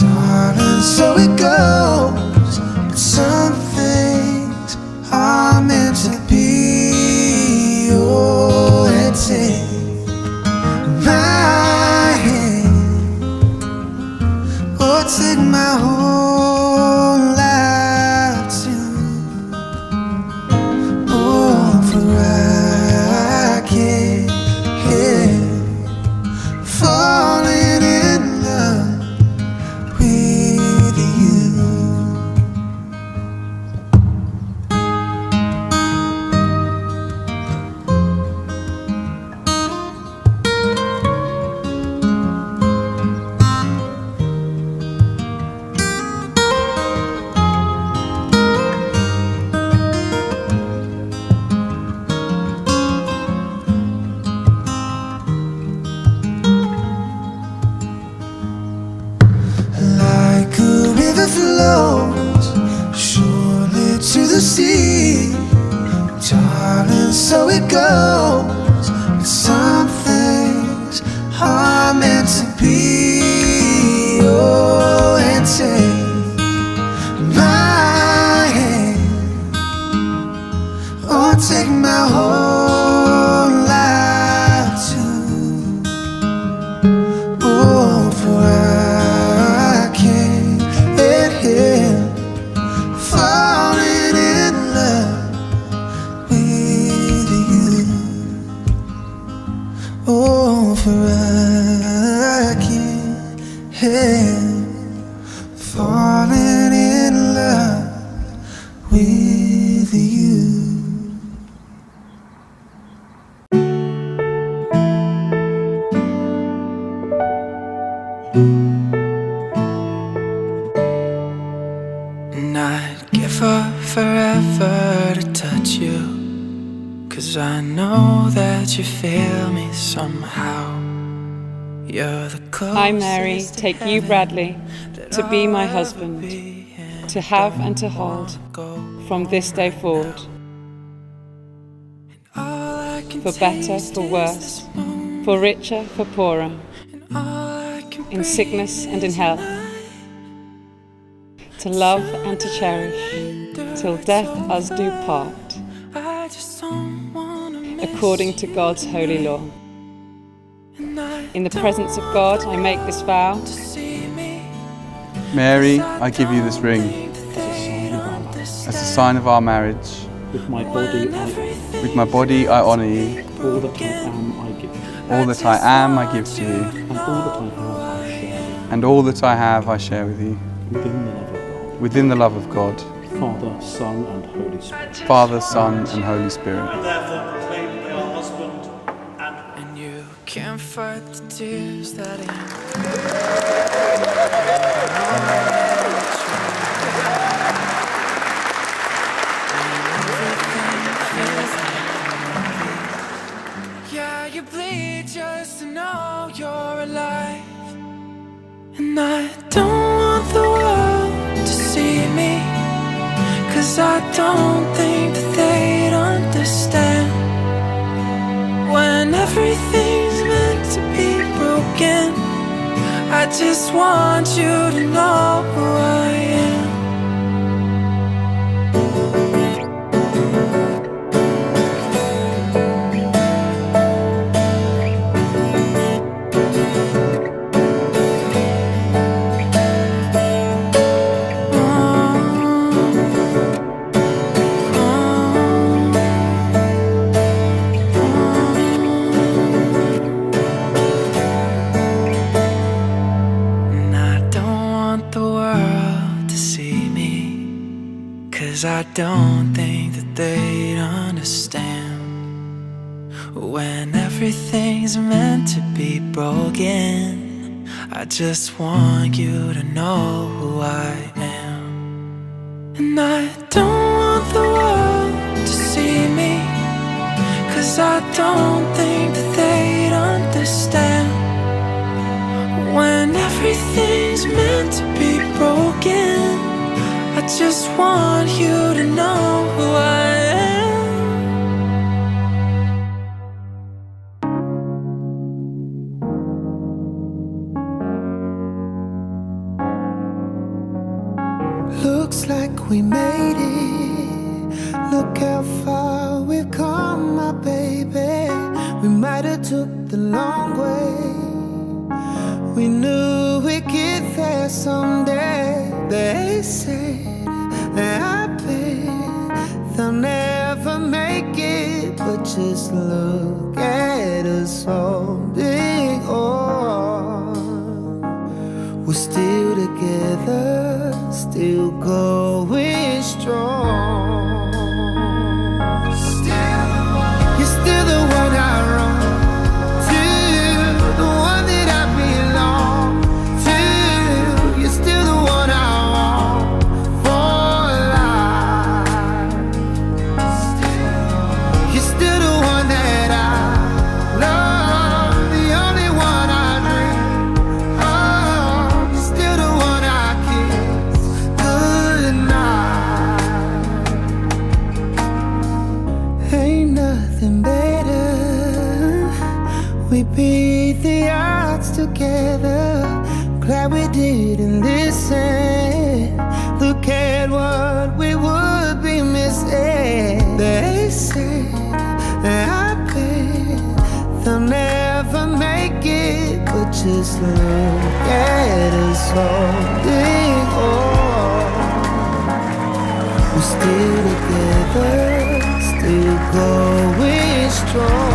sun, and so it goes. For I can't help falling in love with you. I'd give up forever to touch you. Cause I know that you feel me somehow. You're the I, Mary, take you, Bradley, to be my husband, to have and to hold from this day forward. For better, for worse, for richer, for poorer, in sickness and in health, to love and to cherish, till death us do part, according to God's holy law. In the presence of God, I make this vow. Mary, I give you this ring as a sign of our marriage. With my body, I, With my body, I honour you. all that I am, I give you. All that I am, I give to you. And all that I have, I share And all that I have, I share with you. within the love of God. Within the love of God, Father, Son, and Holy Spirit. Father, Son, and Holy Spirit. The tears that Yeah, you bleed just to know you're alive. And I don't want the world to see me. Cause I don't think that they'd understand when be broken. I just want you to know who I am. Cause I don't think that they'd understand. When everything's meant to be broken, I just want you to know who I am. And I don't want the world to see me. Cause I don't think that they'd understand. When everything's meant just want you to know who I am. Looks like we made it. Look how far we've come, my baby. We might have took the long way. We knew we'd get there someday. They that I bet they'll never make it, but just look at us holding on. We're still together, still going strong. nothing better. We beat the odds together. Glad we didn't listen. Look at what we would be missing. They said that I bet they'll never make it, but just look at us holding on. We're still together, still going strong.